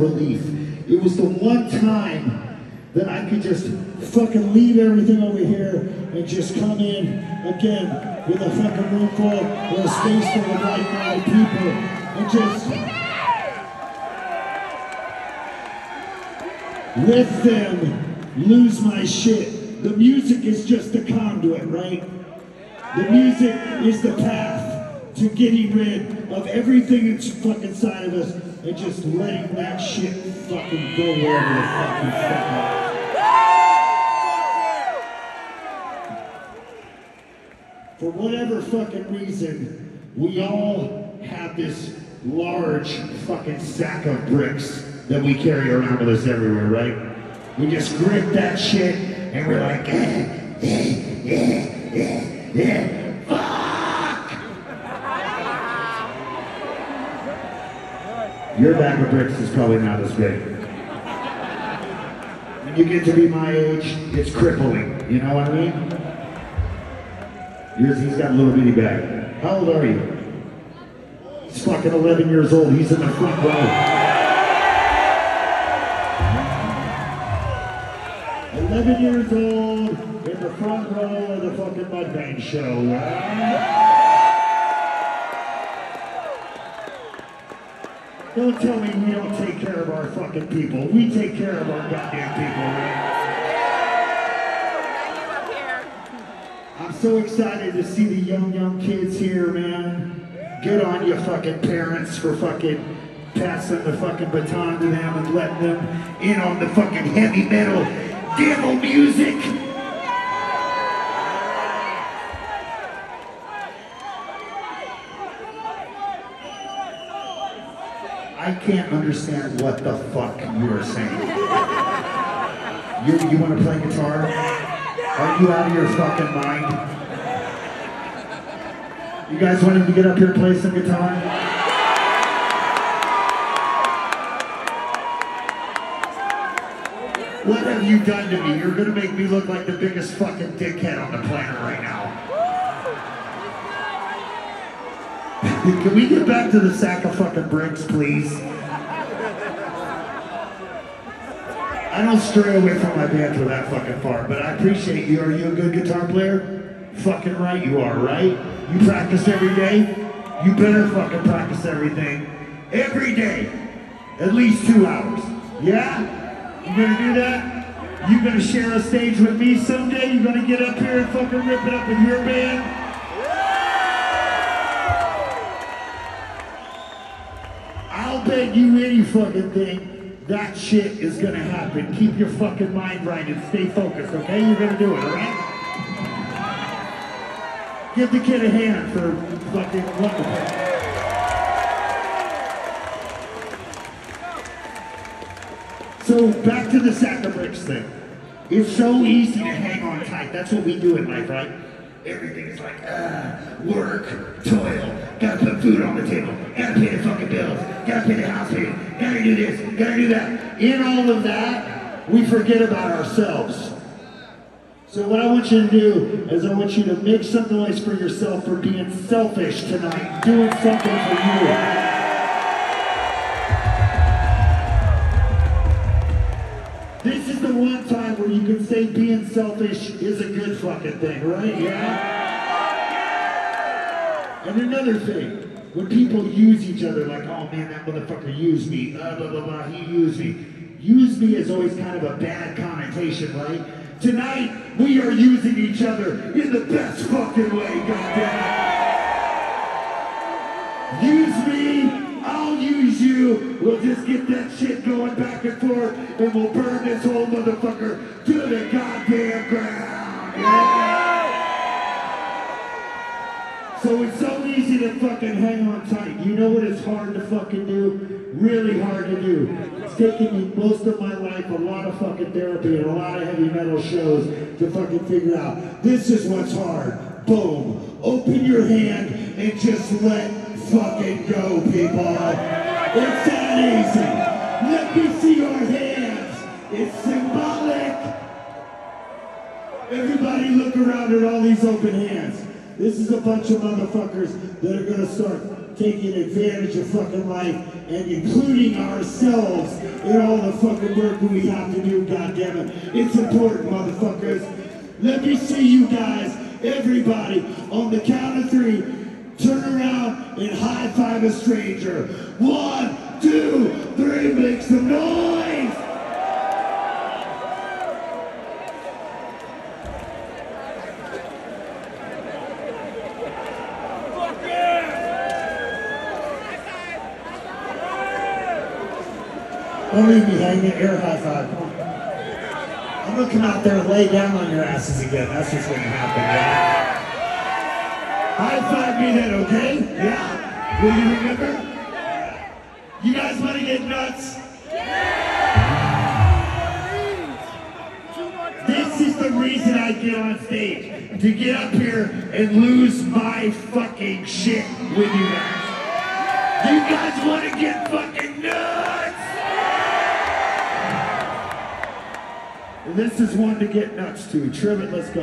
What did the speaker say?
relief. It was the one time that I could just fucking leave everything over here and just come in again with a fucking room full or a space full of like-minded people and just with them lose my shit. The music is just a conduit, right? The music is the path to getting rid of everything that's fucking inside of us and just letting that shit fucking go wherever the fuck we fucking. For whatever fucking reason, we all have this large fucking sack of bricks that we carry around with us everywhere, right? We just grip that shit and we're like, eh, eh, eh, eh, eh, Your bag of bricks is probably not as big. When you get to be my age, it's crippling. You know what I mean? Yours, he's got a little bitty bag. How old are you? He's fucking 11 years old. He's in the front row. 11 years old in the front row of the fucking Mudvayne show. Don't tell me we don't take care of our fucking people. We take care of our goddamn people, right? I'm so excited to see the young, young kids here, man. Good on you fucking parents for fucking passing the fucking baton to them and letting them in on the fucking heavy metal devil music. I can't understand what the fuck you are saying. You, you want to play guitar? Are you out of your fucking mind? You guys want him to get up here and play some guitar? What have you done to me? You're gonna make me look like the biggest fucking dickhead on the planet right now. Can we get back to the sack of fucking bricks, please? I don't stray away from my band for that fucking far, but I appreciate you. Are you a good guitar player? Fucking right you are, right? You practice every day? You better fucking practice everything. Every day. At least two hours. Yeah? You gonna do that? You gonna share a stage with me someday? You gonna get up here and fucking rip it up with your band? I'll bet you any fucking thing that shit is gonna happen. Keep your fucking mind right and stay focused, okay? You're gonna do it, alright? Give the kid a hand for fucking wonderful. So back to the sack of bricks thing. It's so easy to hang on tight. That's what we do in life, right? Everything is like, ah, work, toil, gotta put food on the table, gotta pay the fucking house payment, gotta do this, gotta do that. In all of that, we forget about ourselves. So what I want you to do is I want you to make some noise for yourself for being selfish tonight, doing something for you. This is the one time where you can say being selfish is a good fucking thing, right? Yeah? And another thing, when people use each other like, oh man, that motherfucker used me, uh, blah, blah, blah, he used me. Use me is always kind of a bad connotation, right? Tonight, we are using each other in the best fucking way, goddammit. Use me, I'll use you. We'll just get that shit going back and forth, and we'll burn this whole motherfucker to the So it's so easy to fucking hang on tight. You know what it's hard to fucking do? Really hard to do. It's taken me most of my life, a lot of fucking therapy and a lot of heavy metal shows to fucking figure out. This is what's hard. Boom. Open your hand and just let fucking go, people. It's that easy. Let me see your hands. It's symbolic. Everybody look around at all these open hands. This is a bunch of motherfuckers that are gonna start taking advantage of fucking life and including ourselves in all the fucking work we have to do, goddammit. It's important, motherfuckers. Let me see you guys, everybody, on the count of three, turn around and high five a stranger. One, two, three, make some noise! Leave me hanging. Air high five. I'm gonna come out there and lay down on your asses again. That's what's gonna happen. Yeah? High five me then, okay? Yeah. Will you remember? You guys want to get nuts? This is the reason I get on stage to get up here and lose my fucking shit with you guys. You guys want to get fucking nuts? This is one to get nuts to. Trim it, let's go.